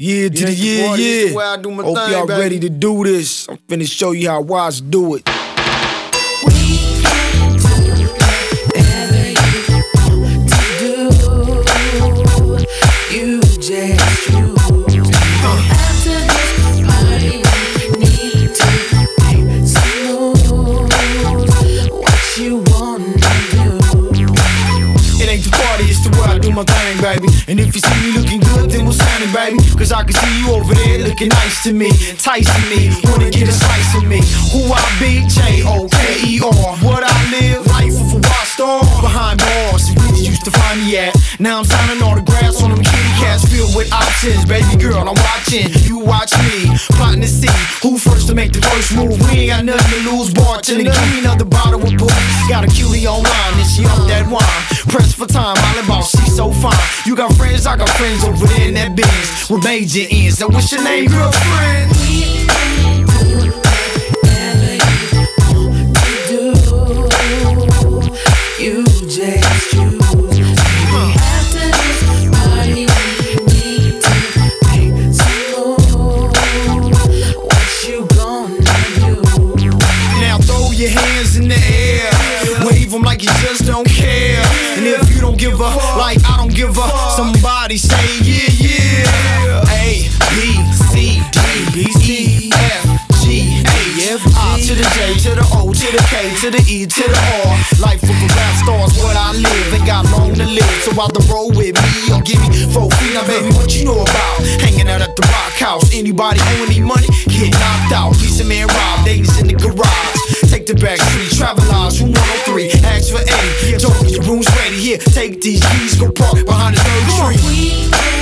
Yeah, to Yeah, the the yeah, party, yeah. it's the way I do my Hope thing, y'all baby. ready to do this. I'm finna show you how wise do it. Just choose. Do my thing, baby. And if you see me looking good, then what's happening, baby? Cause I can see you over there looking nice to me, enticing me, wanna get a slice of me. Who I be? J O K E R. What I live, life of a rock star. Behind bars, you used to find me at. Now I'm signing autographs on them kitty cats filled with options. Baby girl, I'm watching, you watch me. Plotting to see who first to make the first move. We ain't got nothing to lose, bartender. Me another bottle of booze. Got a cutie online, so fine. You got friends, I got friends over there in that biz. With major ends. Now what's your name, girlfriend? You just choose. Your hands in the air. Like you just don't care. A like I don't give a, somebody say yeah, yeah. A, B, C, D, E, F, G, H, I to the J, to the O, to the K, to the E, to the R. Life of a rap star's what I live. Ain't got long to live. So either roll with me or give me four feet. Now, baby, what you know about hanging out at the rock house? Anybody owe any money? Get knocked out. Piece of man take these keys, go park behind the third tree.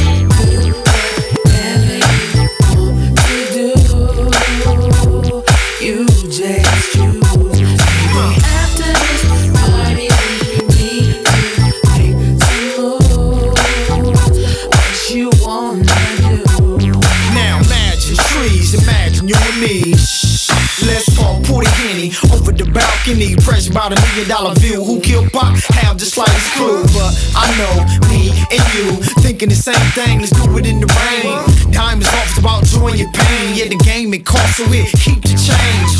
The balcony. Pressed by the million dollar bill. Who killed Pop? Have the slightest clue. But I know me and you thinking the same thing. Let's do it in the rain. Diamonds off it's about joy and pain. Yeah, the game it costs, so it keep the change.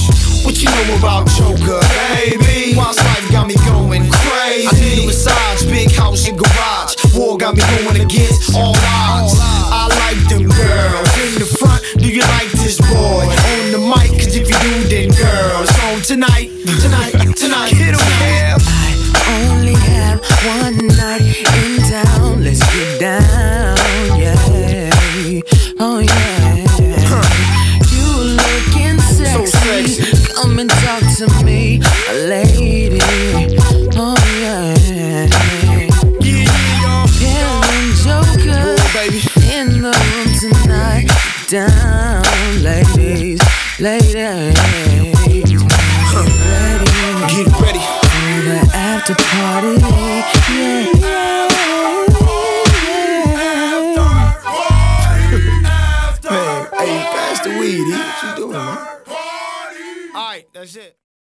What you know about Joker, baby? Whilst life got me going crazy. I need a massage, big house and garage. War got me going against tonight, tonight, tonight, hit 'em, yeah. I only have one night in town. Let's get down, yeah. Oh yeah. You looking sexy. sexy. Come and talk to me, lady. Oh yeah. Yeah, yeah, y'all. Joker baby. in the room tonight. Down, ladies, ladies, after party. Yeah, yeah, yeah. Man, hey, pass the weed. What you doing, man? All right, that's it.